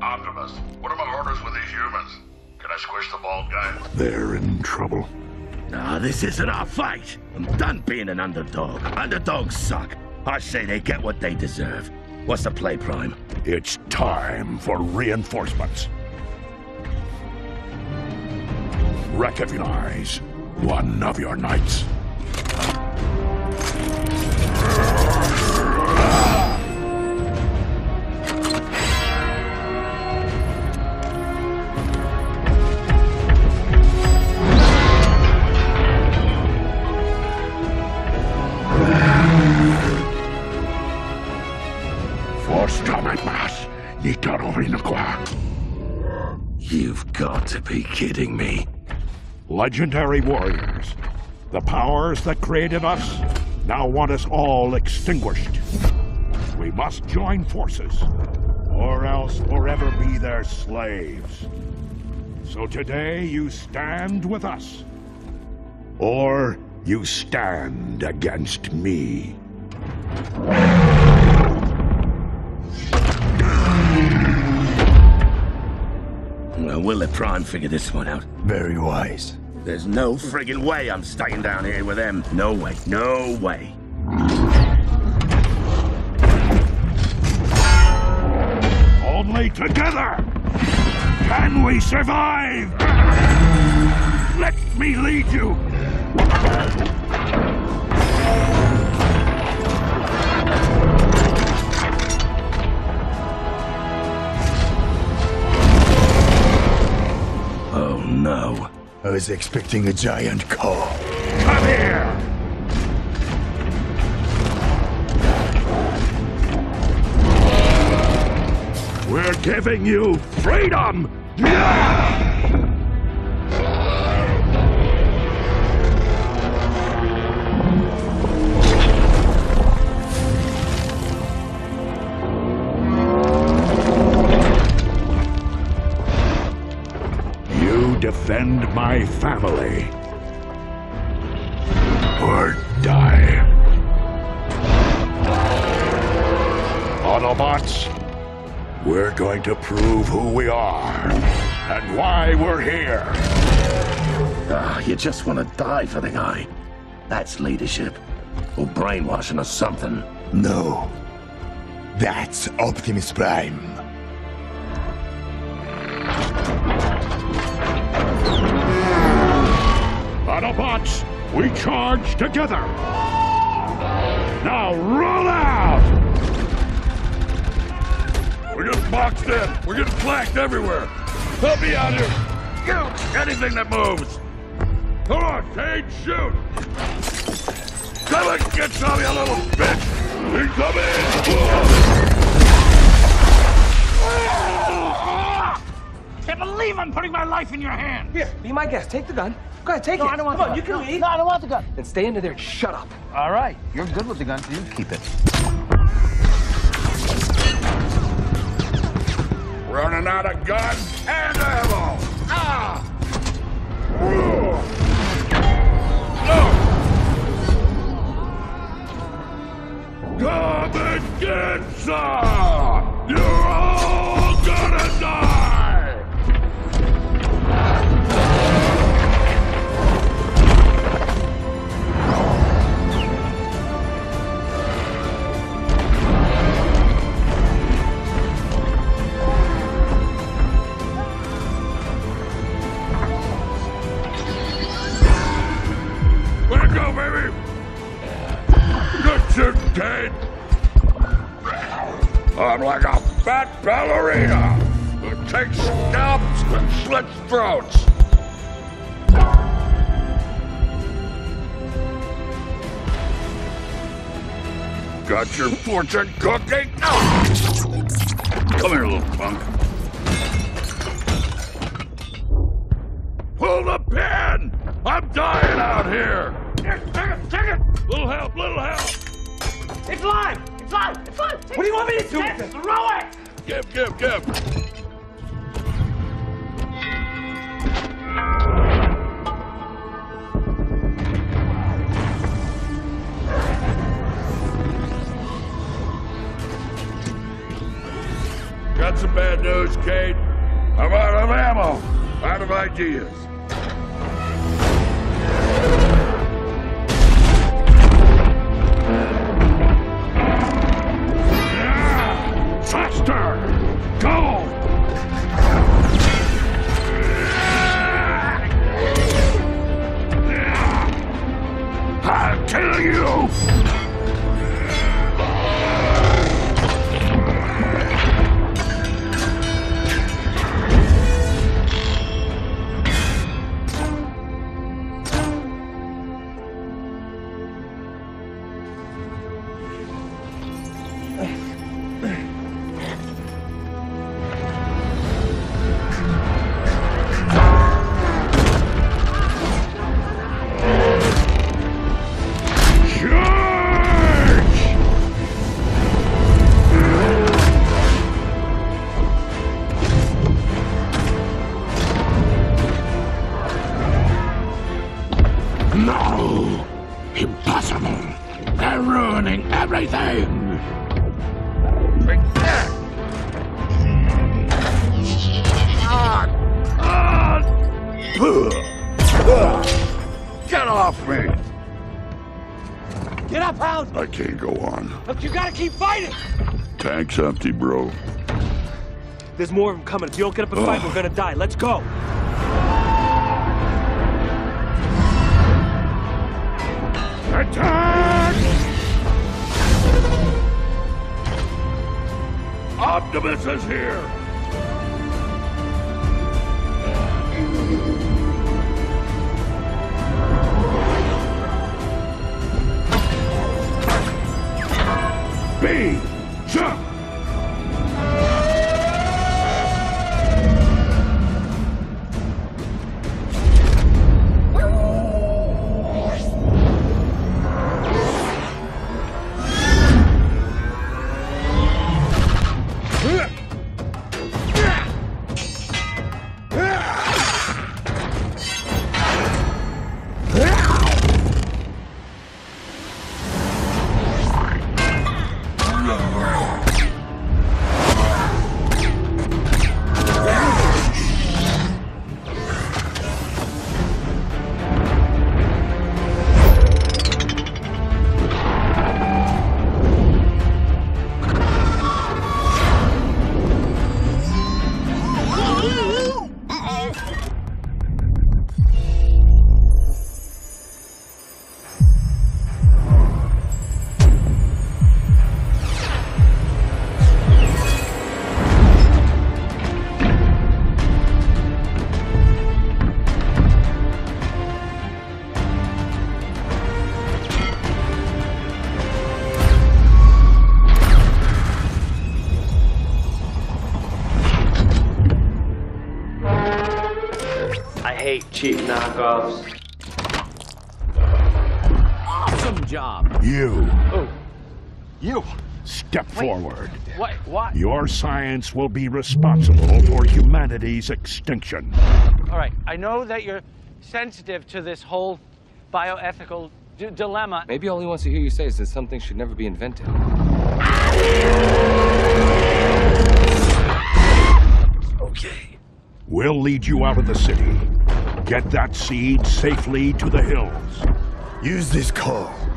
Optimus, what are my orders with these humans? Can I squish the bald guy? They're in trouble. Nah, this isn't our fight. I'm done being an underdog. Underdogs suck. I say they get what they deserve. What's the play, Prime? It's time for reinforcements. Recognize one of your knights. To be kidding me. Legendary warriors, the powers that created us now want us all extinguished. We must join forces, or else forever be their slaves. So today you stand with us, or you stand against me. Well, we'll let Prime figure this one out. Very wise. There's no friggin' way I'm staying down here with them. No way. No way. Only together can we survive! Let me lead you! Was expecting a giant call. Come here! We're giving you freedom! Defend my family. Or die. Autobots, we're going to prove who we are and why we're here. Ah, you just want to die for the guy. That's leadership. Or brainwashing or something. No. That's Optimus Prime. Autobots, we charge together. Now roll out! We're getting boxed in. We're getting flanked everywhere. Help me out here. Get anything that moves. Come on, Cade, shoot. Come and get some, you little bitch. Incoming. I can't believe I'm putting my life in your hands. Here, be my guest. Take the gun. Go ahead, take No, it. I don't want Come the on, gun. you can No, leave. No, I don't want the gun. Then stay into there and shut up. All right. You're good with the gun, so you keep it. Running out of guns and ammo. Ah! No! Come and get some! I'm like a fat ballerina who takes scalps and slits throats. Got your fortune cooking? Come here, little punk. Pull the pin! I'm dying out here! Here, take it, take it! Little help, little help! It's live. It's live. It's live. Take What do you want me to do it. with it? Throw it. Give, give, give! Got got some bad news, Cade. I'm out of ammo, out of ideas. No! Impossible! They're ruining everything! Get off me! Get up, Hound! I can't go on. Look, you gotta keep fighting! Tank's empty, bro. There's more of them coming. If you don't get up and fight, we're gonna die. Let's go! Attack! Optimus is here! B! Jump! I cheap knockoffs. Awesome job. You, Oh. You! step forward. What? What? Your science will be responsible for humanity's extinction. All right. I know that you're sensitive to this whole bioethical d- dilemma. Maybe all he wants to hear you say is that something should never be invented. Okay. We'll lead you out of the city. Get that seed safely to the hills. Use this car.